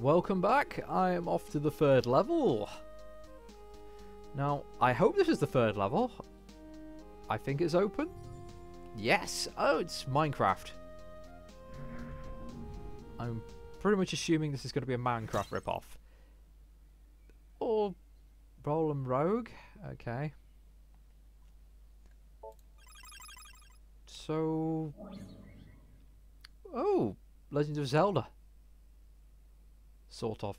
Welcome back. I am off to the third level. Now, I hope this is the third level. I think it's open. Yes. Oh, it's Minecraft. I'm pretty much assuming this is going to be a Minecraft ripoff. Or Roland Rogue. Okay. So... Oh, Legend of Zelda. Sort of.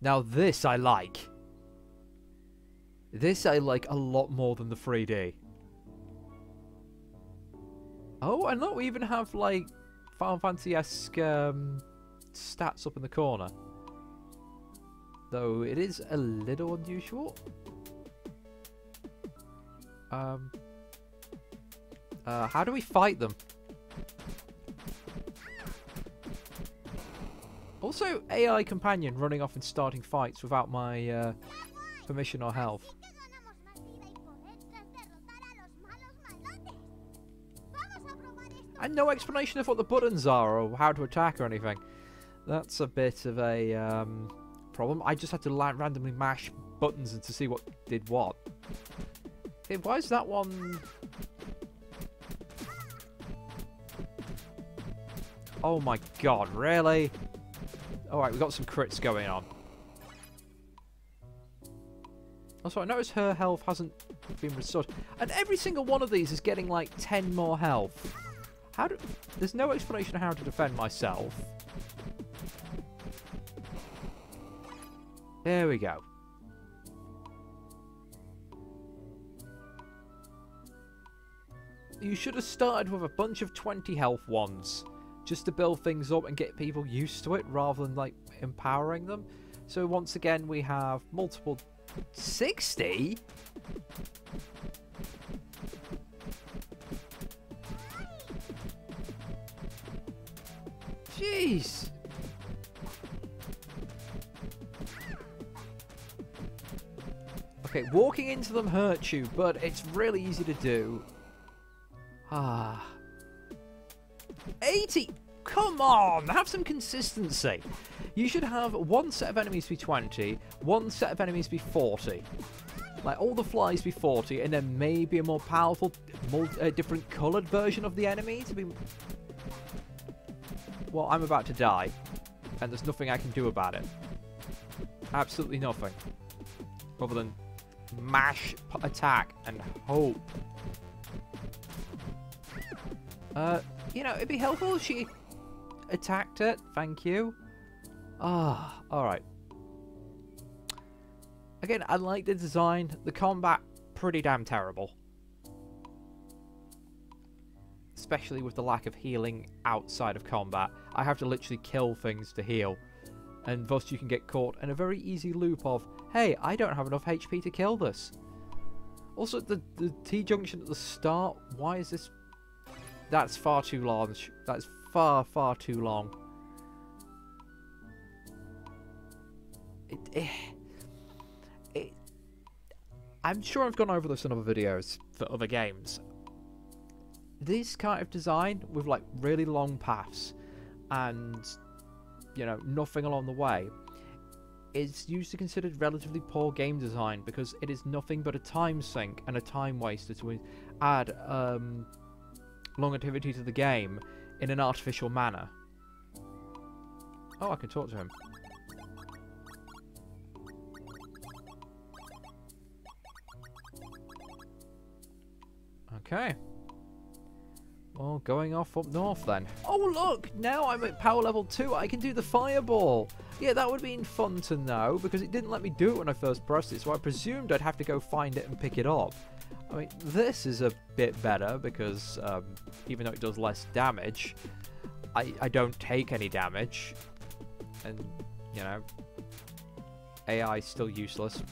Now this I like. This I like a lot more than the 3D. Oh, and look, we even have like Final Fantasy-esque um, stats up in the corner. Though it is a little unusual. Um, uh, how do we fight them? Also, AI companion running off and starting fights without my uh, permission or help. And no explanation of what the buttons are or how to attack or anything. That's a bit of a um, problem. I just had to randomly mash buttons and to see what did what. Why is that one... Oh my god, really? Alright, we've got some crits going on. Oh, also, I notice her health hasn't been restored. And every single one of these is getting like 10 more health. How do... There's no explanation of how to defend myself. There we go. You should have started with a bunch of 20 health ones just to build things up and get people used to it rather than like empowering them. So once again we have multiple 60? Jeez. Okay, walking into them hurts you, but it's really easy to do. Ah. 80! Come on! Have some consistency! You should have one set of enemies be 20, one set of enemies be 40. Like, all the flies be 40, and then maybe a more powerful, more, uh, different coloured version of the enemy to be... Well, I'm about to die, and there's nothing I can do about it. Absolutely nothing. Other than mash attack and hope. Uh, you know, it'd be helpful if she attacked it. Thank you. Ah, oh, alright. Again, I like the design. The combat, pretty damn terrible. Especially with the lack of healing outside of combat. I have to literally kill things to heal. And thus you can get caught in a very easy loop of, hey, I don't have enough HP to kill this. Also, the, the T-junction at the start, why is this that's far too large. That's far, far too long. It, it, eh, it, I'm sure I've gone over this in other videos for other games. This kind of design with like really long paths and you know nothing along the way is usually considered relatively poor game design because it is nothing but a time sink and a time waster to add um, longevity to the game in an artificial manner. Oh, I can talk to him. Okay. Well, going off up north then. Oh, look! Now I'm at power level 2. I can do the fireball. Yeah, that would have been fun to know because it didn't let me do it when I first pressed it, so I presumed I'd have to go find it and pick it up. I mean, this is a bit better because um, even though it does less damage, I, I don't take any damage. And, you know, AI is still useless.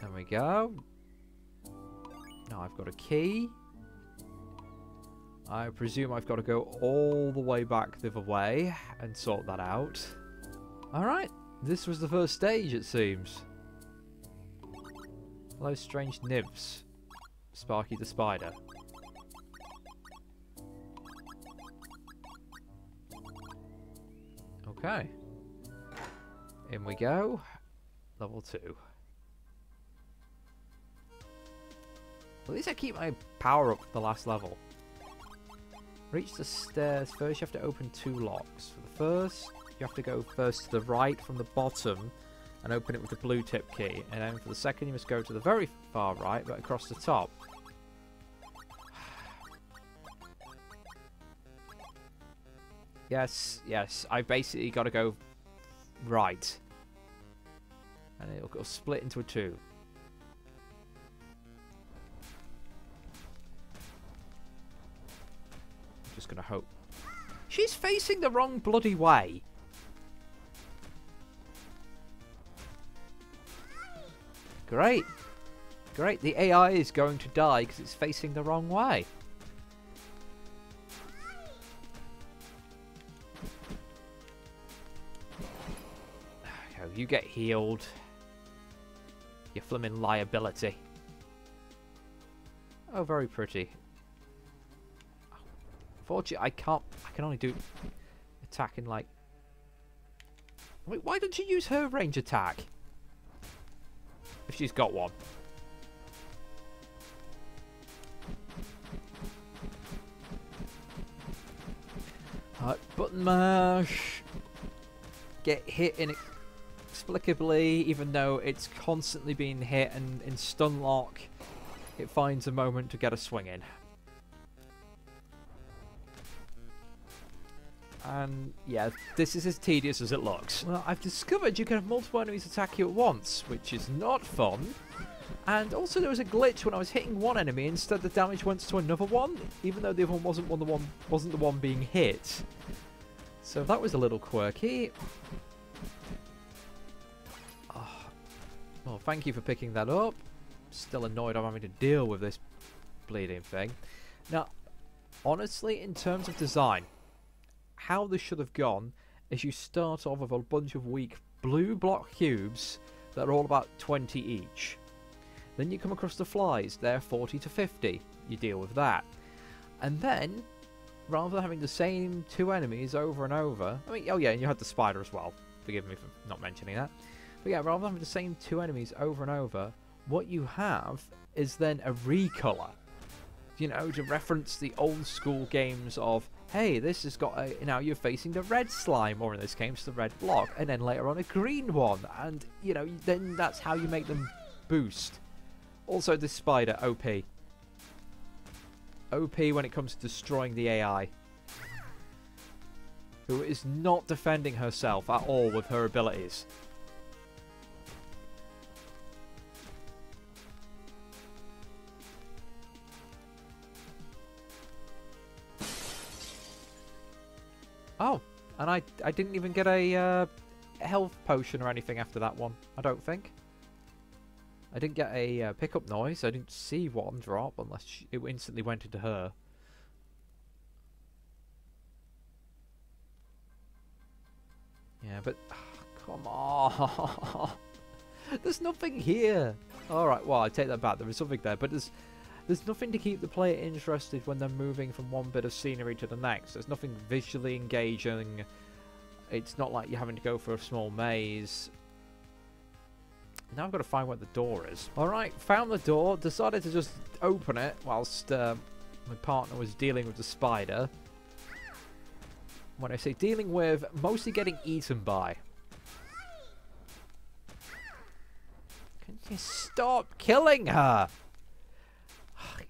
There we go. Now I've got a key. I presume I've got to go all the way back the other way and sort that out. Alright, this was the first stage it seems. Hello, strange nibs. Sparky the spider. Okay. In we go. Level 2. At least I keep my power up the last level. Reach the stairs. First you have to open two locks. For the first, you have to go first to the right from the bottom and open it with the blue tip key. And then for the second, you must go to the very far right, but across the top. yes, yes. I basically got to go right. And it'll split into a two. just gonna hope. She's facing the wrong bloody way. Great. Great, the AI is going to die because it's facing the wrong way. you get healed. You flimming liability. Oh, very pretty. Fortunately, I can't. I can only do attacking like. Wait, why don't you use her range attack? If she's got one. Button mash. Get hit inexplicably, even though it's constantly being hit and in stun lock. It finds a moment to get a swing in. And yeah, this is as tedious as it looks. Well, I've discovered you can have multiple enemies attack you at once, which is not fun. And also there was a glitch when I was hitting one enemy, instead the damage went to another one, even though the other one wasn't one the one wasn't the one being hit. So that was a little quirky. Oh. Well, thank you for picking that up. Still annoyed I'm having to deal with this bleeding thing. Now, honestly, in terms of design, how this should have gone is you start off with a bunch of weak blue block cubes that are all about 20 each. Then you come across the flies, they're 40 to 50. You deal with that. And then, rather than having the same two enemies over and over, I mean, oh yeah, and you had the spider as well. Forgive me for not mentioning that. But yeah, rather than having the same two enemies over and over, what you have is then a recolor. You know, to reference the old school games of hey, this has got a, now you're facing the red slime, or in this case, the red block, and then later on a green one, and, you know, then that's how you make them boost. Also, this spider, OP. OP when it comes to destroying the AI. Who is not defending herself at all with her abilities. And I, I didn't even get a uh, health potion or anything after that one, I don't think. I didn't get a uh, pickup noise, I didn't see one drop unless she, it instantly went into her. Yeah, but... Oh, come on! there's nothing here! Alright, well, I take that back, there is something there, but there's... There's nothing to keep the player interested when they're moving from one bit of scenery to the next. There's nothing visually engaging. It's not like you're having to go for a small maze. Now I've got to find where the door is. Alright, found the door. Decided to just open it whilst uh, my partner was dealing with the spider. When I say dealing with, mostly getting eaten by. Can you stop killing her?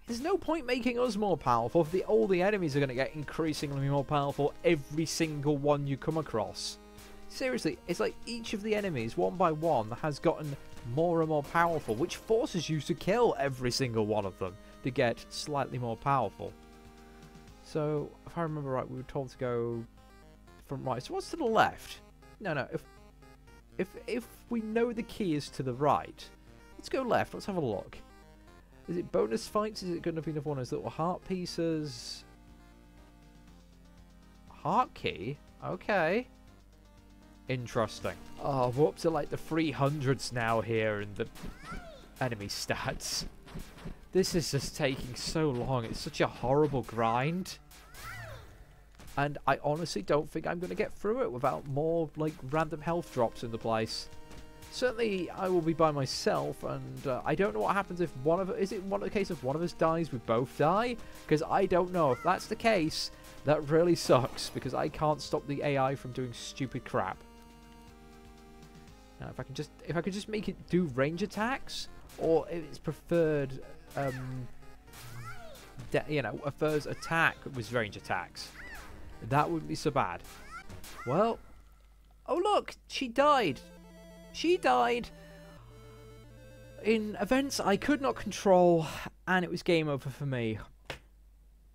There's no point making us more powerful if the, all the enemies are going to get increasingly more powerful every single one you come across. Seriously, it's like each of the enemies, one by one, has gotten more and more powerful, which forces you to kill every single one of them to get slightly more powerful. So, if I remember right, we were told to go from right. So what's to the left? No, no. If if if we know the key is to the right, let's go left. Let's have a look. Is it bonus fights? Is it going to be another one of those little heart pieces? Heart key? Okay. Interesting. Oh, we're up to like the 300s now here in the enemy stats. This is just taking so long. It's such a horrible grind. And I honestly don't think I'm going to get through it without more, like, random health drops in the place. Certainly, I will be by myself, and uh, I don't know what happens if one of... Is it one the case if one of us dies, we both die? Because I don't know. If that's the case, that really sucks, because I can't stop the AI from doing stupid crap. Now, if I can just... If I could just make it do range attacks, or if it's preferred... Um, you know, a first attack was range attacks. That wouldn't be so bad. Well, oh look, she died. She died in events I could not control, and it was game over for me.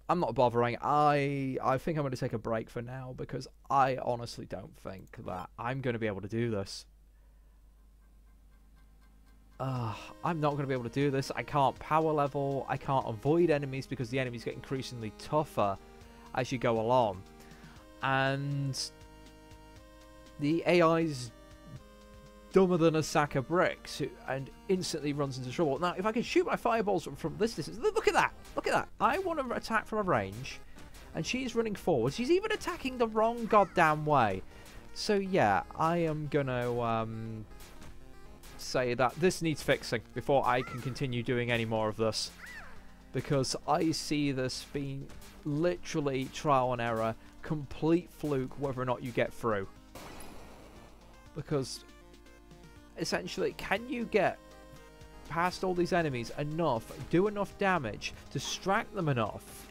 I'm not bothering. I I think I'm going to take a break for now because I honestly don't think that I'm going to be able to do this. Uh, I'm not going to be able to do this. I can't power level. I can't avoid enemies because the enemies get increasingly tougher as you go along. And the AI's dumber than a sack of bricks and instantly runs into trouble. Now, if I can shoot my fireballs from this distance, look at that! Look at that! I want to attack from a range, and she's running forward. She's even attacking the wrong goddamn way. So yeah, I am gonna um, say that this needs fixing before I can continue doing any more of this. Because I see this being literally trial and error, complete fluke whether or not you get through. Because essentially, can you get past all these enemies enough, do enough damage, distract them enough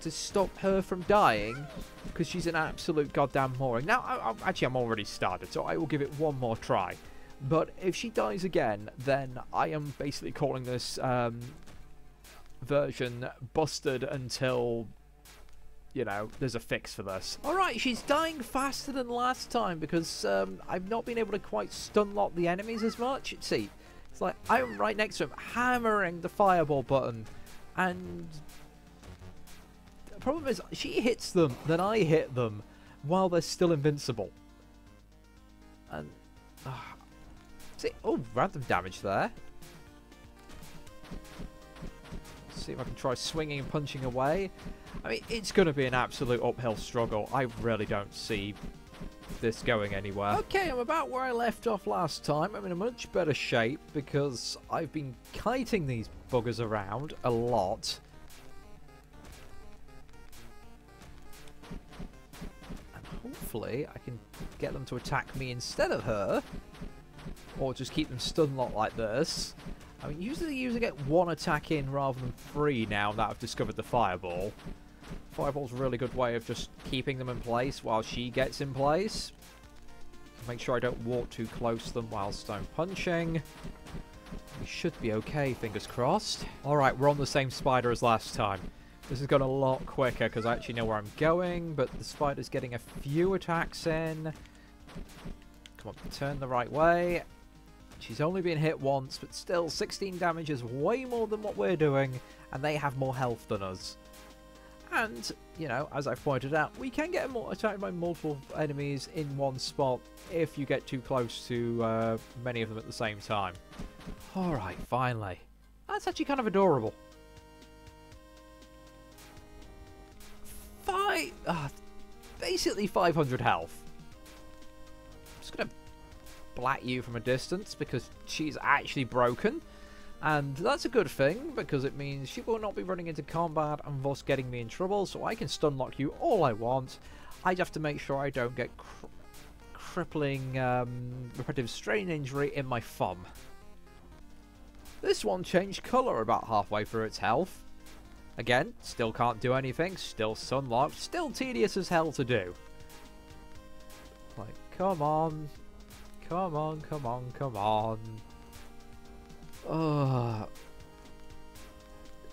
to stop her from dying because she's an absolute goddamn moron. Now, I, I, actually, I'm already started, so I will give it one more try. But if she dies again, then I am basically calling this um, version busted until you know, there's a fix for this. Alright, she's dying faster than last time because um, I've not been able to quite stun lock the enemies as much. See, it's like I'm right next to him, hammering the fireball button, and the problem is she hits them, then I hit them, while they're still invincible. And, uh, see, oh, random damage there. See if I can try swinging and punching away. I mean, it's going to be an absolute uphill struggle. I really don't see this going anywhere. Okay, I'm about where I left off last time. I'm in a much better shape because I've been kiting these buggers around a lot. And hopefully I can get them to attack me instead of her. Or just keep them stun locked like this. I mean, usually you usually get one attack in rather than three now that I've discovered the fireball. Fireball's a really good way of just keeping them in place while she gets in place. Make sure I don't walk too close to them whilst I'm punching. We should be okay, fingers crossed. Alright, we're on the same spider as last time. This has gone a lot quicker because I actually know where I'm going, but the spider's getting a few attacks in. Come on, turn the right way. She's only been hit once, but still 16 damage is way more than what we're doing, and they have more health than us. And, you know, as I've pointed out, we can get attacked by multiple enemies in one spot if you get too close to uh, many of them at the same time. Alright, finally. That's actually kind of adorable. Five... Uh, basically 500 health. I'm just going to splat you from a distance because she's actually broken. And that's a good thing because it means she will not be running into combat and thus getting me in trouble so I can stun lock you all I want. I just have to make sure I don't get cr crippling um, repetitive strain injury in my thumb. This one changed colour about halfway through its health. Again, still can't do anything, still stun locked, still tedious as hell to do. Like, come on, Come on, come on, come on. Ugh.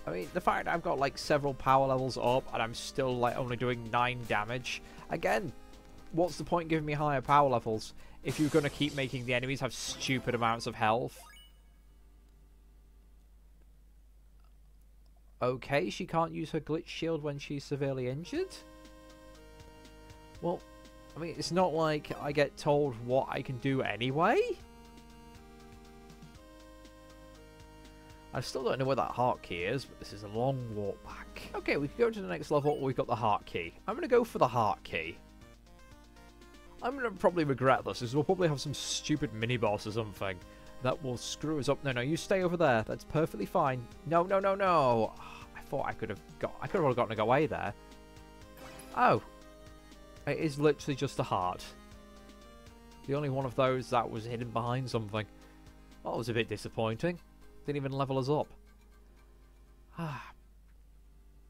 I mean, the fact I've got like several power levels up and I'm still like only doing 9 damage. Again, what's the point giving me higher power levels if you're going to keep making the enemies have stupid amounts of health? Okay, she can't use her glitch shield when she's severely injured? Well, I mean, it's not like I get told what I can do anyway. I still don't know where that heart key is, but this is a long walk back. Okay, we can go to the next level. We've got the heart key. I'm going to go for the heart key. I'm going to probably regret this, because we'll probably have some stupid mini-boss or something that will screw us up. No, no, you stay over there. That's perfectly fine. No, no, no, no. Ah, I thought I could have got... I could have gotten away there. Oh. It is literally just a heart. The only one of those that was hidden behind something. That was a bit disappointing. Didn't even level us up. Ah.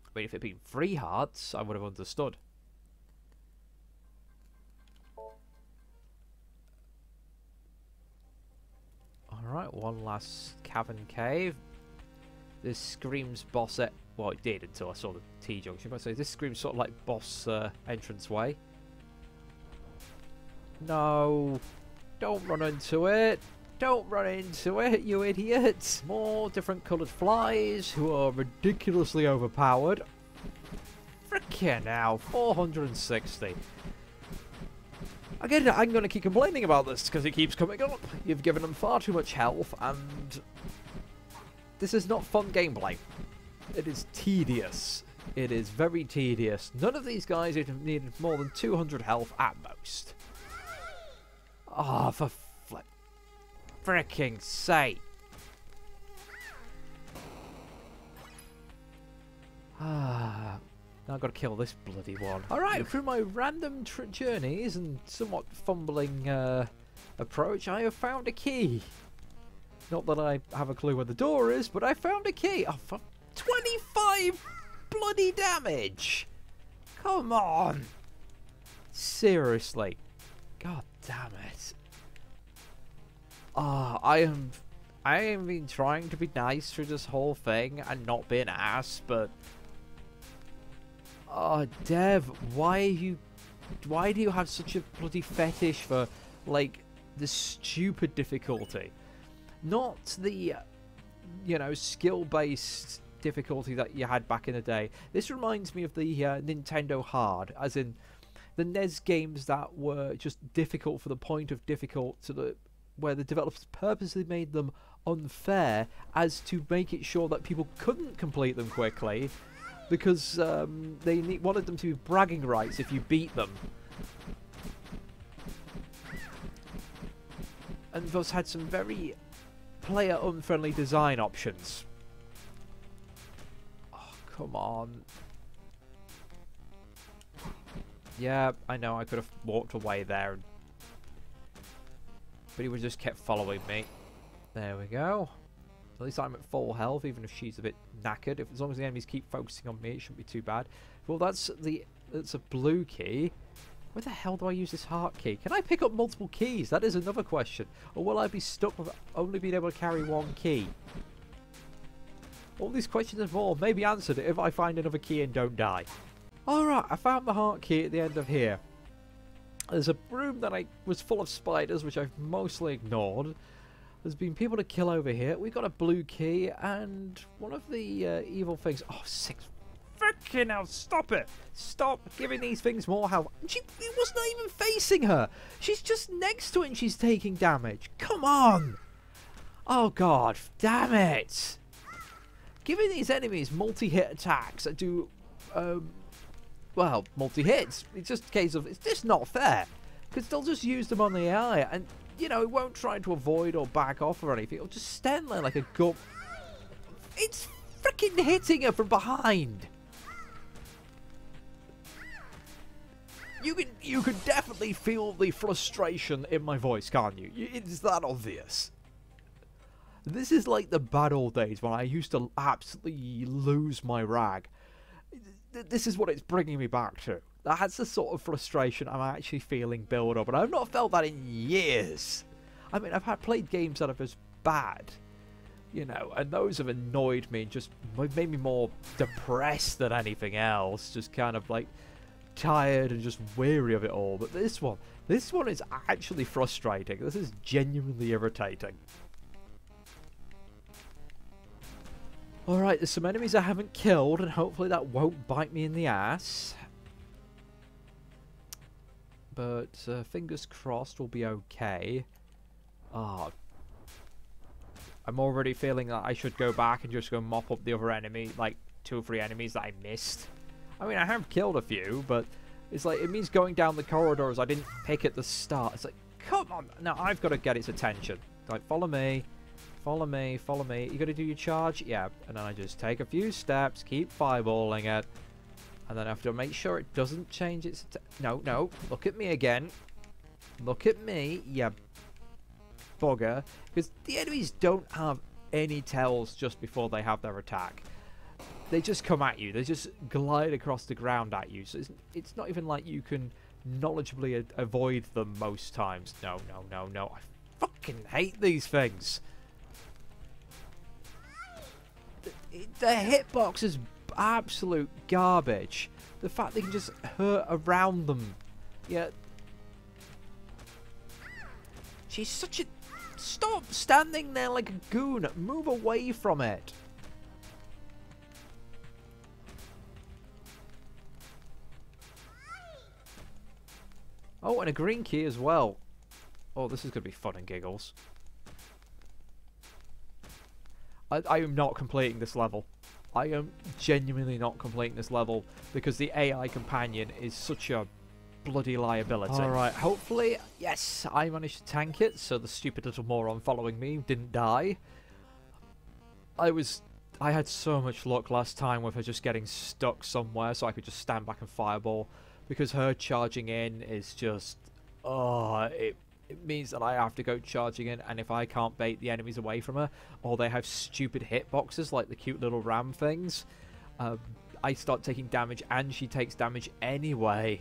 I mean, if it had been three hearts, I would have understood. Alright, one last cavern cave. This screams boss it. Well, it did until I saw the T-junction. But say this screams sort of like boss uh, entrance way. No. Don't run into it. Don't run into it, you idiots. More different coloured flies who are ridiculously overpowered. Frickin' now, 460. Again, I'm going to keep complaining about this because it keeps coming up. You've given them far too much health and this is not fun gameplay. It is tedious. It is very tedious. None of these guys would have needed more than 200 health at most. Ah, oh, for flip. Freaking sake. Ah, now I've got to kill this bloody one. Alright, through my random journeys and somewhat fumbling uh, approach, I have found a key. Not that I have a clue where the door is, but I found a key. Oh, for 25 bloody damage! Come on! Seriously. God damn it. Ah, I am... I have been trying to be nice through this whole thing and not be an ass, but... Oh, Dev, why are you... Why do you have such a bloody fetish for, like, the stupid difficulty? Not the, you know, skill-based difficulty that you had back in the day. This reminds me of the uh, Nintendo Hard, as in the NES games that were just difficult for the point of difficult to the where the developers purposely made them unfair as to make it sure that people couldn't complete them quickly because um, they need, wanted them to be bragging rights if you beat them. And thus had some very player unfriendly design options. Come on. Yeah, I know I could have walked away there. But he would just kept following me. There we go. At least I'm at full health, even if she's a bit knackered. If, as long as the enemies keep focusing on me, it shouldn't be too bad. Well, that's the that's a blue key. Where the hell do I use this heart key? Can I pick up multiple keys? That is another question. Or will I be stuck with only being able to carry one key? All these questions and more may be answered if I find another key and don't die. Alright, I found the heart key at the end of here. There's a room that I was full of spiders, which I've mostly ignored. There's been people to kill over here. We got a blue key and one of the uh, evil things. Oh, six Freaking hell, stop it! Stop giving these things more health. She it was not even facing her. She's just next to it and she's taking damage. Come on! Oh god, damn it! Giving these enemies multi-hit attacks that do, um, well, multi-hits, it's just a case of, it's just not fair. Because they'll just use them on the AI and, you know, it won't try to avoid or back off or anything. It'll just stand there like a gut. It's freaking hitting her from behind! You can you can definitely feel the frustration in my voice, can't you? It's that obvious. This is like the bad old days when I used to absolutely lose my rag. This is what it's bringing me back to. That's the sort of frustration I'm actually feeling build up, and I've not felt that in years. I mean, I've had played games that are as bad, you know, and those have annoyed me and just made me more depressed than anything else. Just kind of like tired and just weary of it all. But this one, this one is actually frustrating. This is genuinely irritating. Alright, there's some enemies I haven't killed, and hopefully that won't bite me in the ass. But uh, fingers crossed we'll be okay. Oh, I'm already feeling that I should go back and just go mop up the other enemy, like two or three enemies that I missed. I mean, I have killed a few, but it's like, it means going down the corridors I didn't pick at the start. It's like, come on. Now, I've got to get its attention. Like, follow me. Follow me, follow me. You gotta do your charge? Yeah. And then I just take a few steps, keep fireballing it. And then I have to make sure it doesn't change its... No, no. Look at me again. Look at me, yeah, bugger. Because the enemies don't have any tells just before they have their attack. They just come at you. They just glide across the ground at you. So it's, it's not even like you can knowledgeably avoid them most times. No, no, no, no. I fucking hate these things. The, hitbox is absolute garbage. The fact they can just hurt around them. Yeah. She's such a Stop standing there like a goon. Move away from it. Oh, and a green key as well. Oh, this is going to be fun and giggles. I, I am not completing this level. I am genuinely not completing this level because the AI companion is such a bloody liability. Alright, hopefully, yes, I managed to tank it, so the stupid little moron following me didn't die. I was... I had so much luck last time with her just getting stuck somewhere so I could just stand back and fireball. Because her charging in is just... Oh, it, it means that I have to go charging in, and if I can't bait the enemies away from her, or they have stupid hitboxes like the cute little ram things, um, I start taking damage and she takes damage anyway.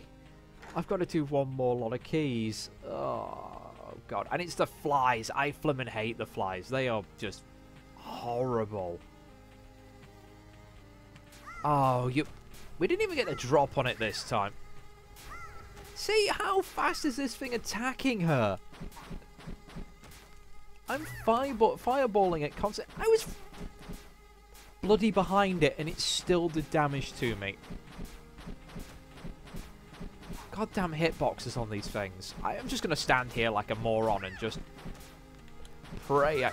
I've got to do one more lot of keys. Oh, God. And it's the flies. I flippin' hate the flies. They are just horrible. Oh, you... We didn't even get a drop on it this time. See, how fast is this thing attacking her? I'm fireball fireballing it constantly. I was bloody behind it and it still did damage to me goddamn hitboxes on these things. I am just going to stand here like a moron and just pray.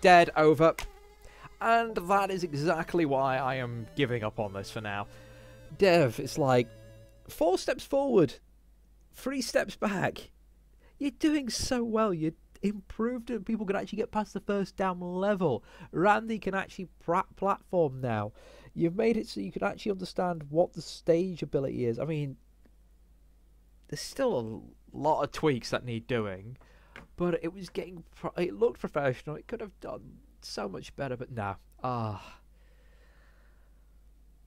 Dead, over. And that is exactly why I am giving up on this for now. Dev, it's like four steps forward, three steps back. You're doing so well. You improved it. People can actually get past the first down level. Randy can actually platform now. You've made it so you can actually understand what the stage ability is. I mean, there's still a lot of tweaks that need doing, but it was getting. it looked professional. It could have done so much better, but nah. Ah.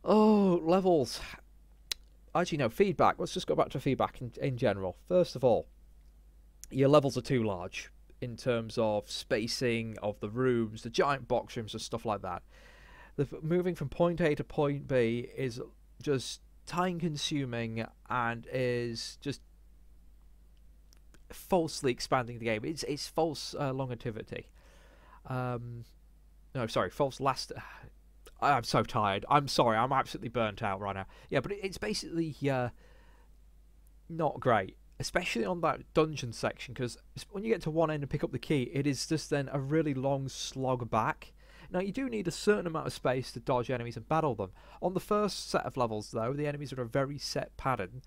Oh, levels. Actually, no, feedback. Let's just go back to feedback in, in general. First of all, your levels are too large in terms of spacing of the rooms, the giant box rooms, and stuff like that. The moving from point A to point B is just time consuming and is just falsely expanding the game. It's it's false uh, longevity. Um, no, sorry, false last. I'm so tired. I'm sorry. I'm absolutely burnt out right now. Yeah, but it's basically uh, not great, especially on that dungeon section, because when you get to one end and pick up the key, it is just then a really long slog back. Now, you do need a certain amount of space to dodge enemies and battle them. On the first set of levels, though, the enemies are a very set pattern,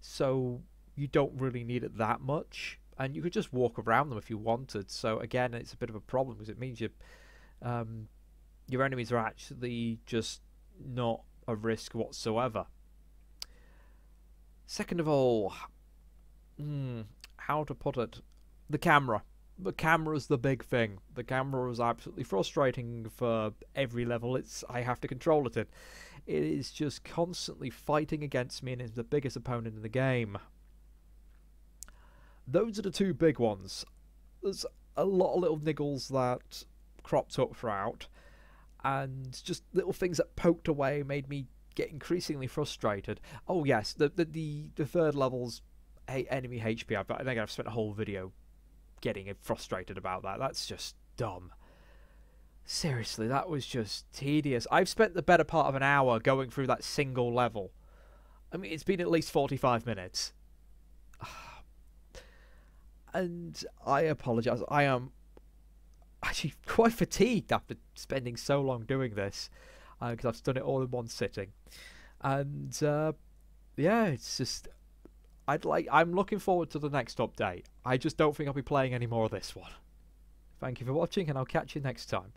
so you don't really need it that much. And you could just walk around them if you wanted. So, again, it's a bit of a problem because it means you're um, your enemies are actually just not a risk whatsoever. Second of all, hmm, how to put it? The camera the camera's the big thing. The camera is absolutely frustrating for every level it's I have to control it in. It is just constantly fighting against me and is the biggest opponent in the game. Those are the two big ones. There's a lot of little niggles that cropped up throughout, and just little things that poked away made me get increasingly frustrated. Oh yes, the the the, the third level's enemy HP. I think I've spent a whole video getting frustrated about that. That's just dumb. Seriously, that was just tedious. I've spent the better part of an hour going through that single level. I mean, it's been at least 45 minutes. And I apologise. I am actually quite fatigued after spending so long doing this. because I've done it all in one sitting. And uh, yeah, it's just I'd like I'm looking forward to the next update. I just don't think I'll be playing any more of this one. Thank you for watching and I'll catch you next time.